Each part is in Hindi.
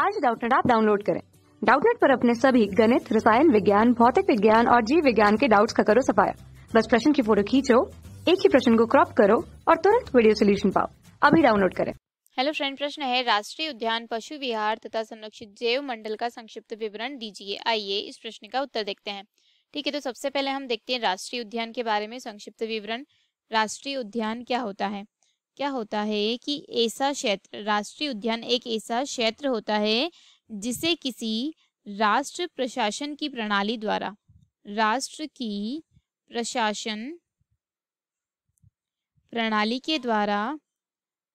आज डाउटनेट आप डाउनलोड करें। डाउटनेट पर अपने सभी गणित, रसायन विज्ञान, भौतिक विज्ञान और जीव विज्ञान के डाउट्स का करो सफाया। बस प्रश्न की फ़ोटो खींचो, एक ही प्रश्न को क्रॉप करो और तुरंत वीडियो सोल्यूशन पाओ। अभी डाउनलोड करें। हेलो फ्रेंड प्रश्न है, राष्ट्रीय उद्यान पशु विहार तथा संरक्षित जैव मंडल का संक्षिप्त विवरण दीजिए। आइए इस प्रश्न का उत्तर देखते हैं। ठीक है तो सबसे पहले हम देखते हैं राष्ट्रीय उद्यान के बारे में संक्षिप्त विवरण। राष्ट्रीय उद्यान क्या होता है? क्या होता है कि ऐसा क्षेत्र, राष्ट्रीय उद्यान एक ऐसा क्षेत्र होता है जिसे किसी राष्ट्र प्रशासन की प्रणाली द्वारा, राष्ट्र की प्रशासन प्रणाली के द्वारा,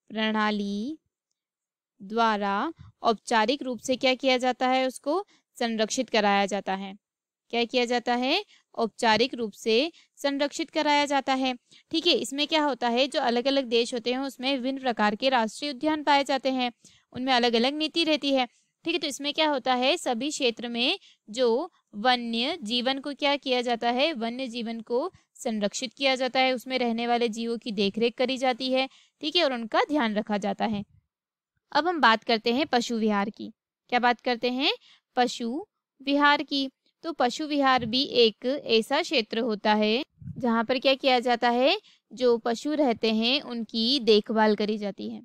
प्रणाली द्वारा औपचारिक रूप से क्या किया जाता है, उसको संरक्षित कराया जाता है। क्या किया जाता है? औपचारिक रूप से संरक्षित कराया जाता है। ठीक है, इसमें क्या होता है? जो अलग अलग देश होते हैं, उसमें विभिन्न प्रकार के राष्ट्रीय उद्यान पाए जाते हैं। उनमें अलग अलग नीति रहती है। ठीक है तो इसमें क्या होता है? सभी क्षेत्र में जो वन्य जीवन को क्या किया जाता है? वन्य जीवन को संरक्षित किया जाता है। उसमें रहने वाले जीवों की देखरेख करी जाती है। ठीक है, और उनका ध्यान रखा जाता है। अब हम बात करते हैं पशु विहार की। क्या बात करते हैं? पशु विहार की। तो पशु विहार भी एक ऐसा क्षेत्र होता है, जहाँ पर क्या किया जाता है, जो पशु रहते हैं, उनकी देखभाल करी जाती है।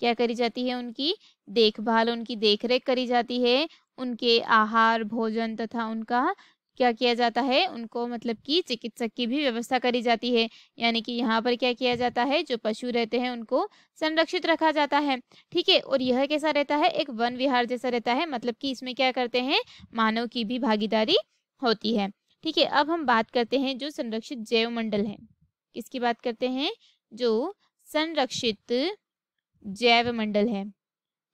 क्या करी जाती है उनकी? देखभाल, उनकी देखरेख करी जाती है, उनके आहार, भोजन तथा उनका क्या किया जाता है? उनको मतलब कि चिकित्सक की भी व्यवस्था करी जाती है। यानी कि यहाँ पर क्या किया जाता है? जो पशु रहते हैं, उनको संरक्षित रखा जाता है। ठीक है? और यह कैसा रहता है? एक वन विहार जैसा रहता है। मतलब कि इसमें क्या करते हैं? मानव की भी भागीदारी होती है। ठीक है? अब हम बात करते हैं जो संरक्षित जैव मंडल है। किसकी बात करते हैं? जो संरक्षित जैव मंडल है।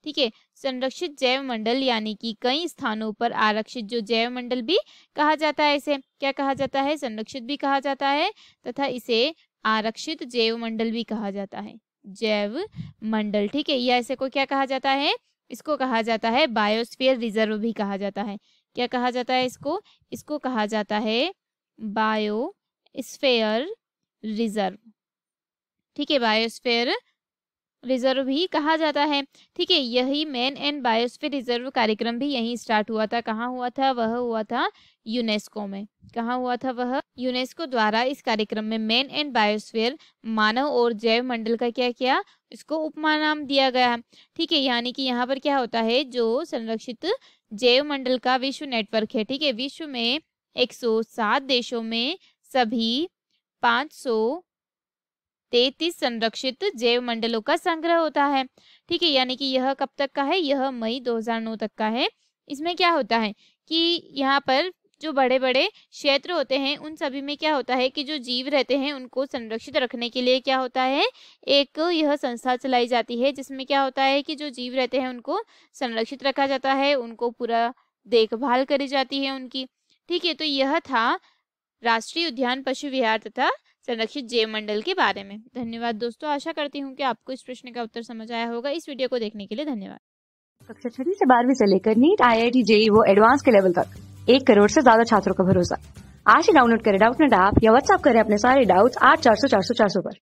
ठीक है? संरक्षित जैव मंडल यानी कि कई स्थानों पर आरक्षित जो जैव मंडल भी कहा जाता है इसे। क्या कहा जाता है? संरक्षित भी कहा जाता है तथा इसे आरक्षित जैव मंडल भी कहा जाता है। जैव मंडल ठीक है? या इसे को क्या कहा जाता है? इसको कहा जाता है बायोस्फीयर रिज़र्व भी कहा जाता है। क्या कहा जाता है इसको? इसको कहा जाता है बायोस्फेयर रिज़र्व। ठीक है? बायोस्फेयर रिज़र्व भी कहा जाता है। ठीक है, यही मैन एंड बायोस्फीयर रिज़र्व कार्यक्रम भी यहीं स्टार्ट हुआ था। कहाँ हुआ था? वह हुआ था यूनेस्को में। कहाँ हुआ था वह? यूनेस्को द्वारा इस कार्यक्रम में मैन एंड बायोस्फीयर, मानव और जैव मंडल का क्या किया? इसको उपमा नाम दिया गया। ठीक है, यानी कि यहाँ पर क्या होता है? जो संरक्षित जैव मंडल का विश्व नेटवर्क है। ठीक है, विश्व में 107 देशों में सभी 500 तैतीस संरक्षित जैव मंडलों का संग्रह होता है। ठीक है, यानी कि यह कब तक का है? यह मई 2009 तक का है। इसमें क्या होता है कि यहाँ पर जो बड़े बड़े क्षेत्र होते हैं, उन सभी में क्या होता है कि जो जीव रहते हैं, उनको संरक्षित रखने के लिए क्या होता है? एक यह संस्था चलाई जाती है, जिसमें क्या होता है कि जो जीव रहते हैं, उनको संरक्षित रखा जाता है, उनको पूरा देखभाल करी जाती है उनकी। ठीक है तो यह था राष्ट्रीय उद्यान पशु विहार तथा संरक्षित जैव मंडल के बारे में। धन्यवाद दोस्तों, आशा करती हूँ कि आपको इस प्रश्न का उत्तर समझ आया होगा। इस वीडियो को देखने के लिए धन्यवाद। कक्षा छठी से बारहवीं से लेकर NEET I I T JEE वो एडवांस के लेवल तक। एक करोड़ से ज़्यादा छात्रों का भरोसा। आज ही डाउनलोड करें डाउट नेट ऐप या व्हाट्सअप करें अपने सारे डाउट्स आठ चार सौ चार सौ चार सौ पर।